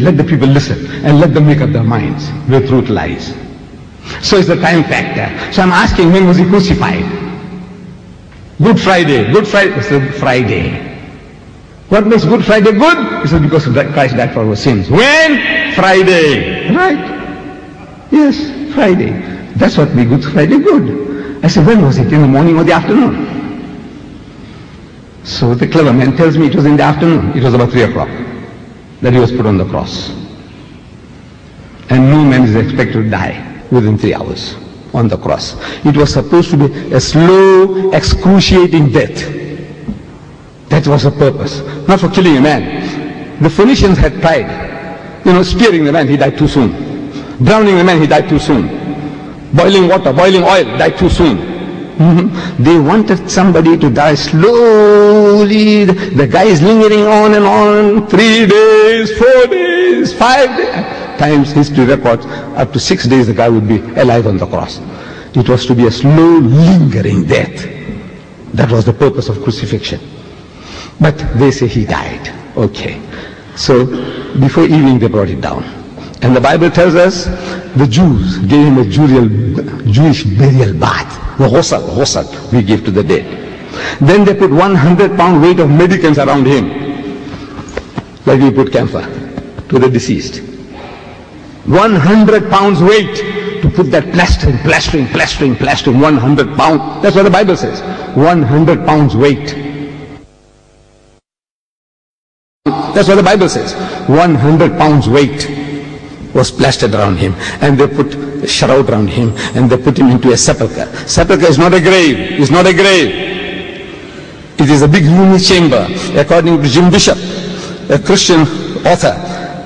Let the people listen and let them make up their minds where truth lies. So it's the time factor. So I'm asking when was he crucified? Good Friday. Good Friday. It's Friday. What makes Good Friday good? He said because Christ died for our sins. When? Friday. Right? Yes, Friday. That's what makes Good Friday good. I said, when was it? In the morning or the afternoon? So the clever man tells me it was in the afternoon. It was about 3 o'clock that he was put on the cross. And no man is expected to die within three hours on the cross. It was supposed to be a slow, excruciating death. That was the purpose. Not for killing a man. The Phoenicians had tried, you know, spearing the man, he died too soon. Drowning the man, he died too soon. Boiling water, boiling oil, died too soon. Mm-hmm. They wanted somebody to die slowly. The guy is lingering on and on. Three days, four days, five days. Times history records up to six days the guy would be alive on the cross. It was to be a slow, lingering death. That was the purpose of crucifixion. But they say he died. Okay. So before evening they brought it down. And the Bible tells us the Jews gave him a Jewish burial bath. The ghusl, ghusl we give to the dead. Then they put 100 pound weight of medicines around him. Like we put camphor to the deceased. 100 pounds weight to put that plastering, plastering, plastering, plastering, 100 pounds. That's what the Bible says. 100 pounds weight. That's what the Bible says. 100 pounds weight was plastered around him. And they put a shroud around him and they put him into a sepulchre. Sepulchre is not a grave. It's not a grave. It is a big roomy chamber. According to Jim Bishop, a Christian author,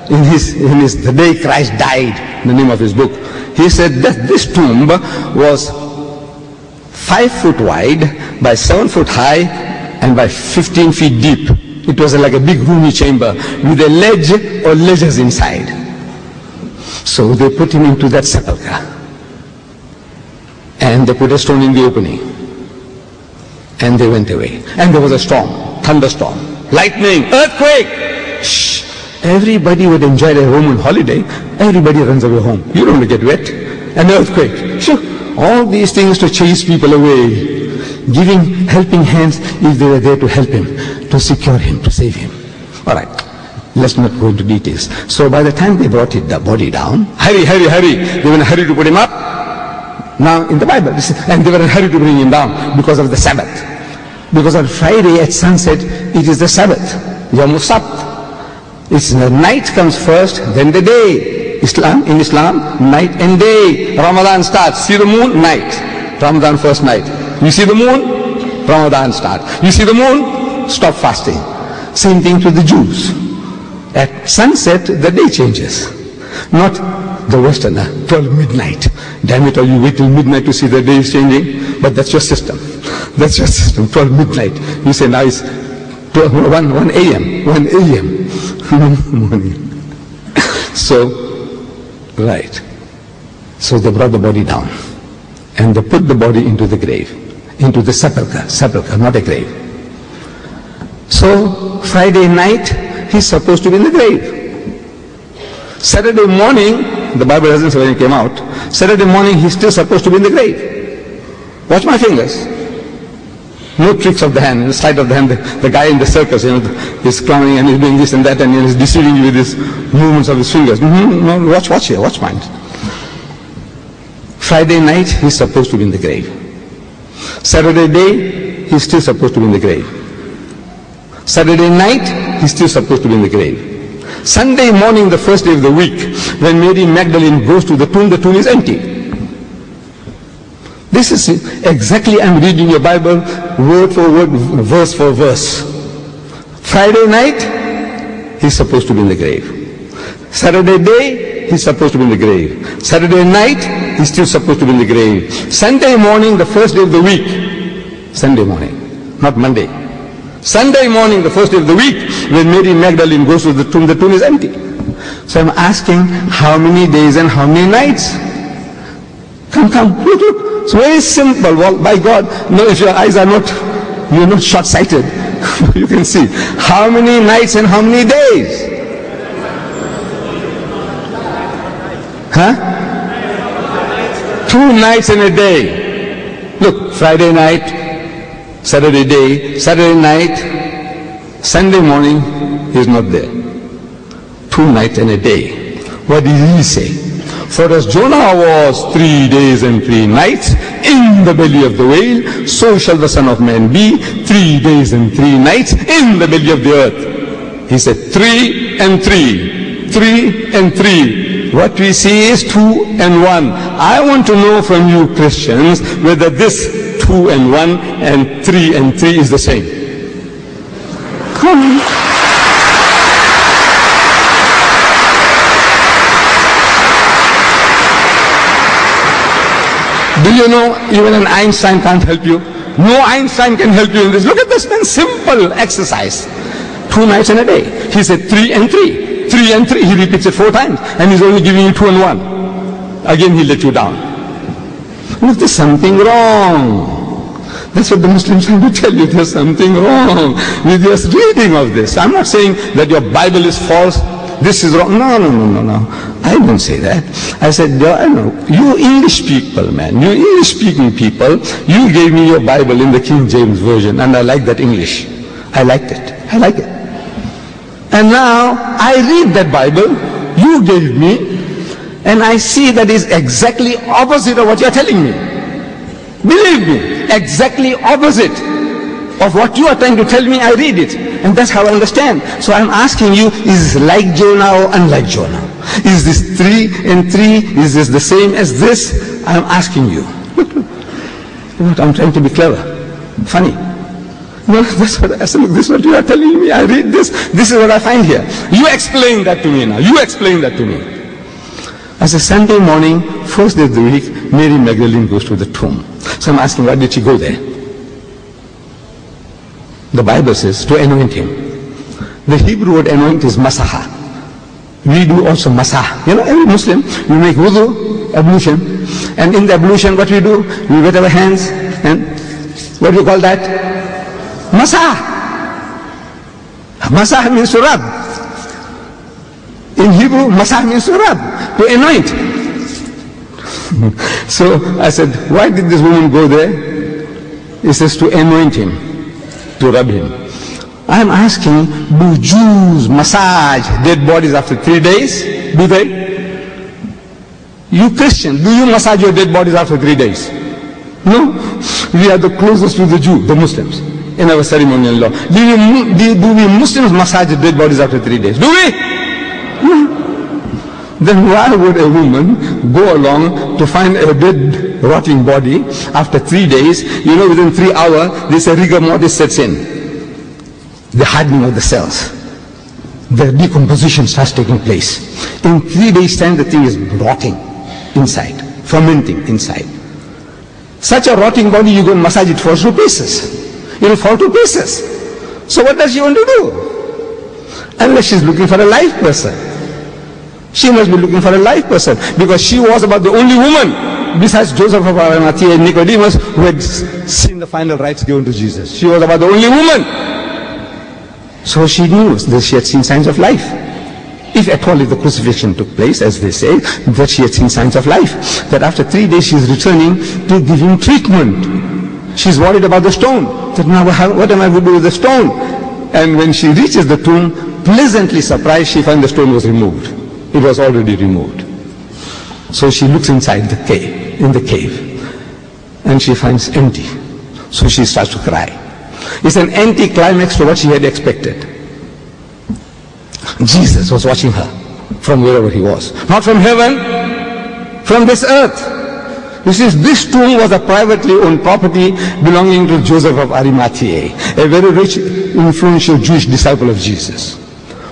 in his, in his The Day Christ Died, the name of his book, he said that this tomb was five foot wide by seven foot high and by 15 feet deep. It was like a big roomy chamber with a ledge or ledges inside. So they put him into that sepulchre. And they put a stone in the opening. And they went away. And there was a storm, thunderstorm, lightning, earthquake. Shh. Everybody would enjoy a Roman holiday. Everybody runs away home. You don't want to get wet. An earthquake. Sure. All these things to chase people away. Giving helping hands if they were there to help him, to secure him, to save him. All right. Let's not go into details. So by the time they brought it, the body down, hurry, hurry, hurry. They were in a hurry to put him up. Now in the Bible, and they were in a hurry to bring him down because of the Sabbath. Because on Friday at sunset, it is the Sabbath, Yom Sabt. It's the night comes first, then the day. Islam, in Islam, night and day. Ramadan starts. See the moon? Night. Ramadan first night. You see the moon? Ramadan start. You see the moon? Stop fasting. Same thing to the Jews. At sunset, the day changes. Not the Westerner, 12 midnight. Damn it, or you wait till midnight to see the day is changing. But that's your system. That's your system, 12 midnight. You say now it's 12, 1, 1 a.m., 1 a.m. morning. so, right. So they brought the body down. And they put the body into the grave, into the sepulchre, sepulchre, not a grave. So, Friday night, he's supposed to be in the grave. Saturday morning, the Bible doesn't say when he came out, Saturday morning he's still supposed to be in the grave. Watch my fingers. No tricks of the hand, the of the hand. The, the, guy in the circus, you know, he's clowning and he's doing this and that and he's deceiving you with his movements of his fingers. Mm-hmm, no, watch, watch here, watch mine. Friday night, he's supposed to be in the grave. Saturday day, he's still supposed to be in the grave. Saturday night, he's still supposed to be in the grave. Sunday morning, the first day of the week, when Mary Magdalene goes to the tomb, the tomb is empty. This is exactly, I'm reading your Bible word for word, verse for verse. Friday night, he's supposed to be in the grave. Saturday day, he's supposed to be in the grave. Saturday night, he's still supposed to be in the grave. Sunday morning, the first day of the week, Sunday morning, not Monday. Sunday morning, the first day of the week, when Mary Magdalene goes to the tomb, the tomb is empty. So I'm asking, how many days and how many nights? Come, come, look, look. It's very simple. Well, by God, no, if your eyes are not, you're not short-sighted, you can see. How many nights and how many days? Huh? Two nights and a day. Look, Friday night, Saturday day, Saturday night, Sunday morning, he's not there. Two nights and a day. What did he say? For as Jonah was three days and three nights in the belly of the whale, so shall the Son of Man be three days and three nights in the belly of the earth. He said three and three, three and three. What we see is two and one. I want to know from you Christians whether this two and one and three and three is the same. Do you know even an Einstein can't help you? No Einstein can help you in this. Look at this man, simple exercise. Two nights in a day. He said three and three. Three and three. He repeats it four times. And he's only giving you two and one. Again he let you down. Look, there's something wrong. That's what the Muslims trying to tell you. There's something wrong with your reading of this. I'm not saying that your Bible is false this is wrong. No, no, no, no, no. I don't say that. I said, no, you English people, man, you English speaking people, you gave me your Bible in the King James Version, and I like that English. I liked it. I like it. And now I read that Bible you gave me, and I see that is exactly opposite of what you're telling me. Believe me, exactly opposite of what you are trying to tell me, I read it. And that's how I understand. So I'm asking you, is this like Jonah or unlike Jonah? Is this three and three? Is this the same as this? I'm asking you. what I'm trying to be clever. Funny. No, that's what I said. This is what you are telling me. I read this. This is what I find here. You explain that to me now. You explain that to me. As a Sunday morning, first day of the week, Mary Magdalene goes to the tomb. So I'm asking, why did she go there? The Bible says to anoint him. The Hebrew word anoint is masaha. We do also masah. You know, every Muslim, we make wudu, ablution. And in the ablution, what we do? We wet our hands and what do you call that? Masah. Masah means to rub. In Hebrew, masah means to rub, to anoint. so I said, why did this woman go there? He says to anoint him to rub him. I am asking, do Jews massage dead bodies after three days? Do they? You Christian, do you massage your dead bodies after three days? No. We are the closest to the Jew, the Muslims, in our ceremonial law. Do we, do we Muslims massage dead bodies after three days? Do we? Then why would a woman go along to find a dead, rotting body after three days? You know, within three hours, this rigor mortis sets in. The hardening of the cells. The decomposition starts taking place. In three days' time, the thing is rotting inside, fermenting inside. Such a rotting body, you go and massage it falls to pieces. It will fall to pieces. So what does she want to do? Unless she's looking for a live person. She must be looking for a live person because she was about the only woman besides Joseph of Arimathea and Nicodemus who had seen the final rites given to Jesus. She was about the only woman. So she knew that she had seen signs of life. If at all if the crucifixion took place, as they say, that she had seen signs of life. That after three days she is returning to give him treatment. She's worried about the stone. That now what am I going to do with the stone? And when she reaches the tomb, pleasantly surprised, she finds the stone was removed. It was already removed. So she looks inside the cave, in the cave, and she finds empty. So she starts to cry. It's an anti-climax to what she had expected. Jesus was watching her from wherever he was. Not from heaven, from this earth. You see, this tomb was a privately owned property belonging to Joseph of Arimathea, a very rich, influential Jewish disciple of Jesus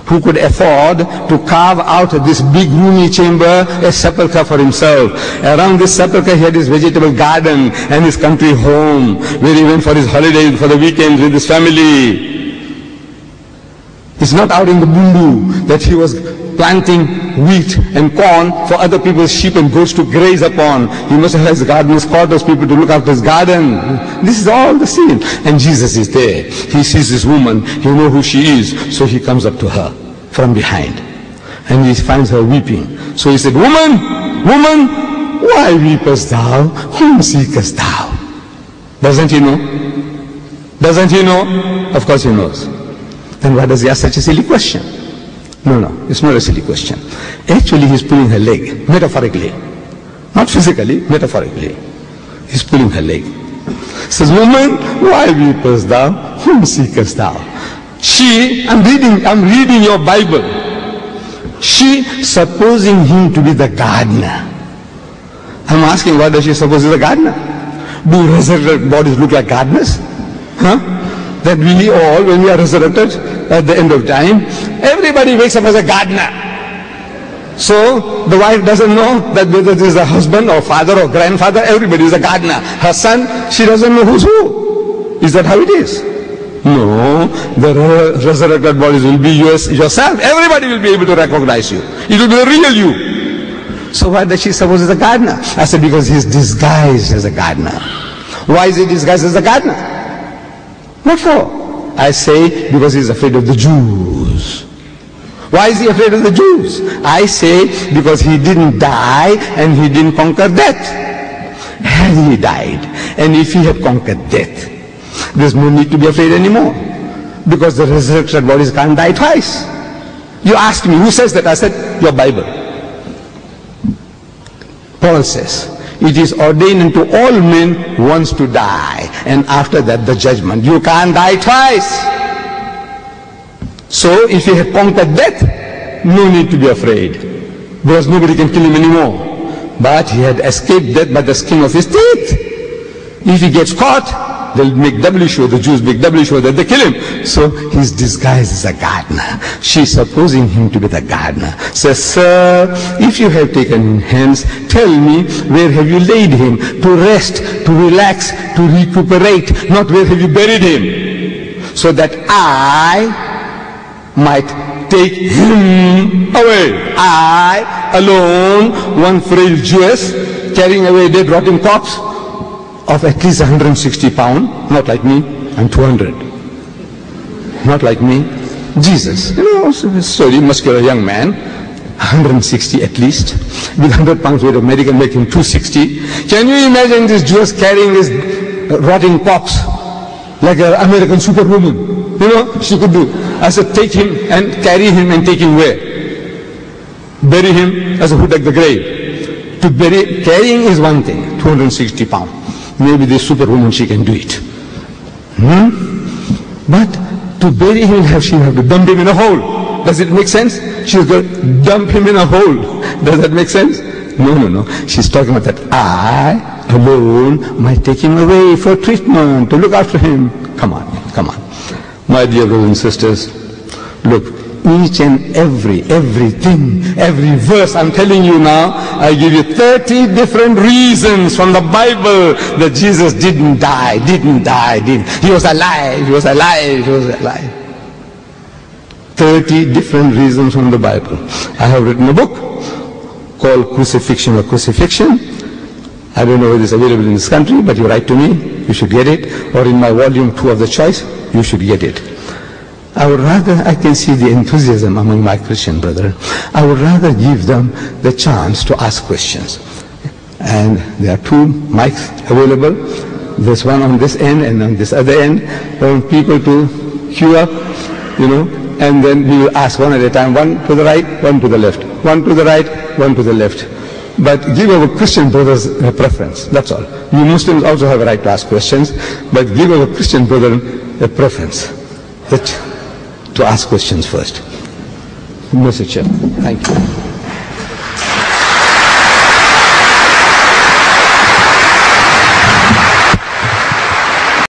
who could afford to carve out this big roomy chamber a sepulchre for himself. Around this sepulchre he had his vegetable garden and his country home where he went for his holidays, for the weekends with his family. It's not out in the bundu that he was planting wheat and corn for other people's sheep and goats to graze upon. He must have his gardeners, those people to look after his garden. This is all the scene. And Jesus is there. He sees this woman. He knows who she is. So he comes up to her from behind. And he finds her weeping. So he said, Woman, woman, why weepest thou? Whom seekest thou? Doesn't he know? Doesn't he know? Of course he knows. Then why does he ask such a silly question? No, no, it's not a silly question. Actually, he's pulling her leg, metaphorically. Not physically, metaphorically. He's pulling her leg. Says, woman, why weepest thou? Whom seekest thou? She, I'm reading, I'm reading your Bible. She, supposing him to be the gardener. I'm asking, why does she suppose he's a gardener? Do resurrected bodies look like gardeners? Huh? That we all, when we are resurrected at the end of time, everybody wakes up as a gardener. So the wife doesn't know that whether it is a husband or father or grandfather, everybody is a gardener. Her son, she doesn't know who's who. Is that how it is? No, the resurrected bodies will be yours, yourself. Everybody will be able to recognize you. It will be the real you. So why does she suppose he's a gardener? I said, because he's disguised as a gardener. Why is he disguised as a gardener? What for? I say, because he's afraid of the Jews. Why is he afraid of the Jews? I say because he didn't die and he didn't conquer death. Had he died and if he had conquered death, there's no need to be afraid anymore. Because the resurrected bodies can't die twice. You asked me, who says that? I said, your Bible. Paul says, it is ordained unto all men once to die and after that the judgment. You can't die twice. So if he had conquered death, no need to be afraid. Because nobody can kill him anymore. But he had escaped death by the skin of his teeth. If he gets caught, they'll make doubly sure, the Jews make doubly sure that they kill him. So he's disguised as a gardener. She's supposing him to be the gardener. Says, Sir, if you have taken him hence, tell me where have you laid him? To rest, to relax, to recuperate, not where have you buried him? So that I might take him away. I alone, one frail Jewess, carrying away dead rotten corpse of at least 160 pounds, not like me, I'm 200. Not like me. Jesus, you know, sorry, muscular young man, 160 at least, with 100 pounds weight of medical make him 260. Can you imagine this Jewess carrying this rotting corpse like an American superwoman? You know, she could do. I said, take him and carry him and take him where? Bury him as a hood like the grave. To bury, carrying is one thing, 260 pounds. Maybe this superwoman, she can do it. Hmm? But to bury him, she have to dump him in a hole. Does it make sense? She's going to dump him in a hole. Does that make sense? No, no, no. She's talking about that I alone might take him away for treatment, to look after him. Come on, come on. My dear brothers and sisters, look, each and every, everything, every verse I'm telling you now, I give you 30 different reasons from the Bible that Jesus didn't die, didn't die, didn't. He was alive, he was alive, he was alive. 30 different reasons from the Bible. I have written a book called Crucifixion or Cruci-fiction. I don't know whether it's available in this country, but you write to me, you should get it, or in my volume two of the choice, you should get it. I would rather, I can see the enthusiasm among my Christian brethren. I would rather give them the chance to ask questions. And there are two mics available. There's one on this end and on this other end. Want people to queue up, you know, and then we will ask one at a time, one to the right, one to the left, one to the right, one to the left. But give our Christian brothers a preference, that's all. You Muslims also have a right to ask questions, but give our Christian brethren a preference that to ask questions first. Mr. Chair, thank you.